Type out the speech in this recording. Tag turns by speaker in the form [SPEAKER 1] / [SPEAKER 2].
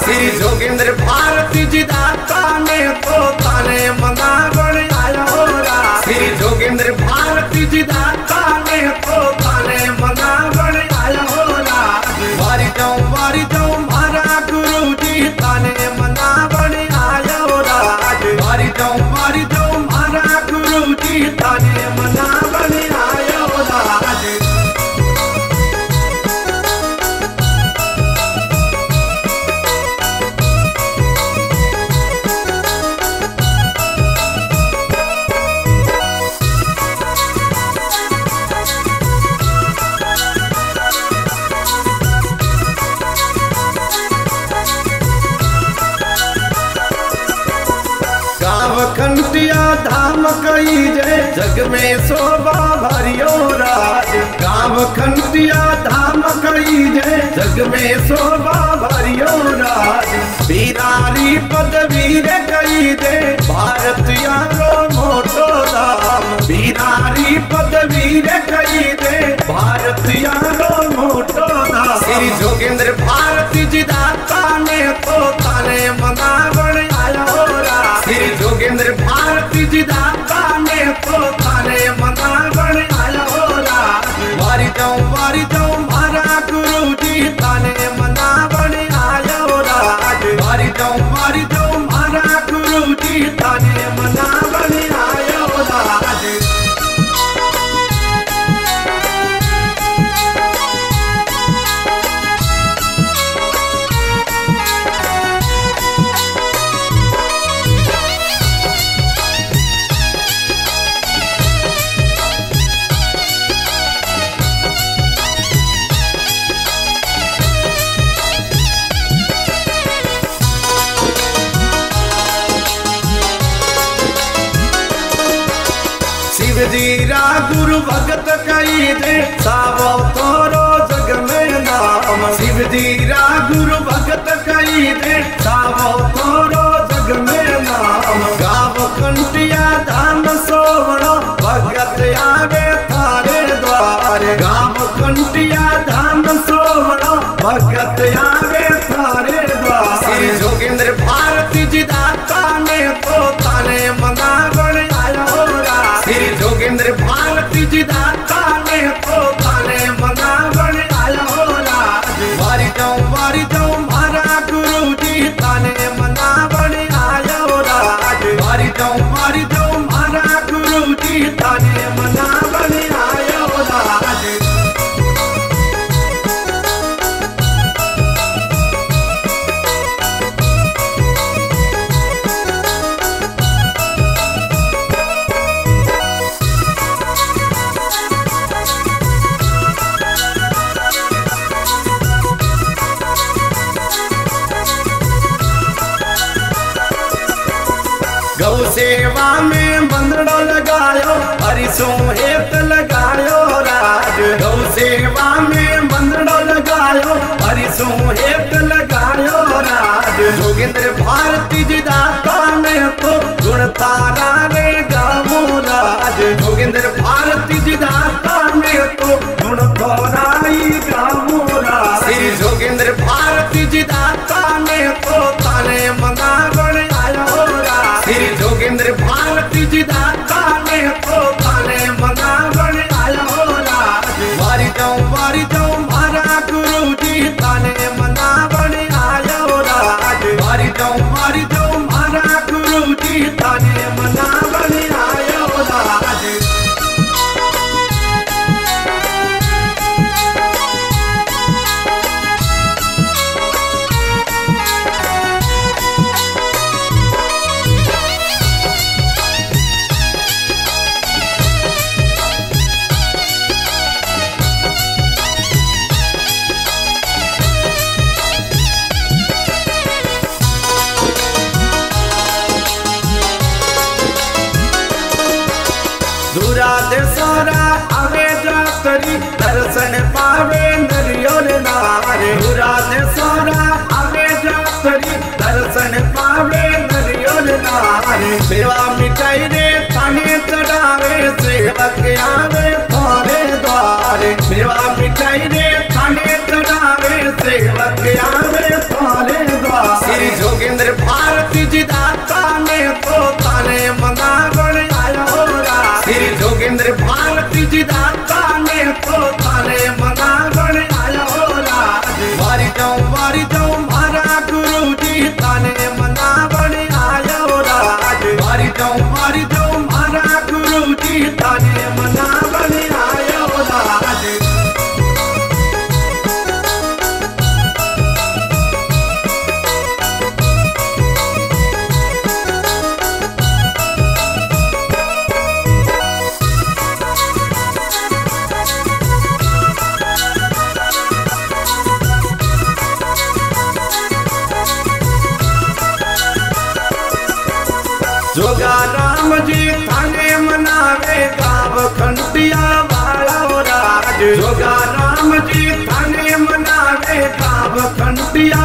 [SPEAKER 1] श्री जोगिंद्र भारती जी दाता ने तो ताने मनावण आयो राज श्री जोगिंद्र भारती जी दाता ने तो ताने मनावण आयो राज बारी जाऊँ, वारी जाऊँ मारा गुरु जी ताने धाम कई जय जग में शोभा भरियो राज। गाँव खंडिया धाम कई जय जग में शोभा भरियो राज। वीरारी पद वीर कई दे भारत यारो मोटो राम वीरारी पद वीर कई दे भारत यारो मोटो राम श्री जोगिंद्र भारती गुरु कई दे सावो तोरो जग में नाम। शिव जी रा गुरु भगत कई दे सावो तोरो जग में नाम। गाव कंटिया धाम सोवणो, भगत आवे थारे द्वार। गाव कंटिया धाम सोवणो, भगत आवे थारे द्वार। जोगिंद्र भारती जी दाता ने तो ताने मनावण आयो श्री जोगिंद्र भारती जी दाता गुरु जी लगायो हरिसो हेत लगायो राज। गौ सेवा में बंदड़ो लगायो लगायो राज। जोगिंद्र भारती जी दाता ने तो गुण तारा रे राज। जोगिंद्र भारती जी दाता ने तो गुण तोराई गामो राज। श्री जोगिंद्र भारती जी दाता ने तो ताने मनावण आयो राज। श्री जोगिंद्र भारती जी दाता सारा आवे जातरी दर्शन पावे नरियोल नारे। दूरा ने सारा, आवे जा करी, दर्शन पावे नरियोल नारे। सेवा आने जोगा राम जी थाने मनावे गाव खंडिया वालो राज। राम जी थाने मनावे गाव खंडिया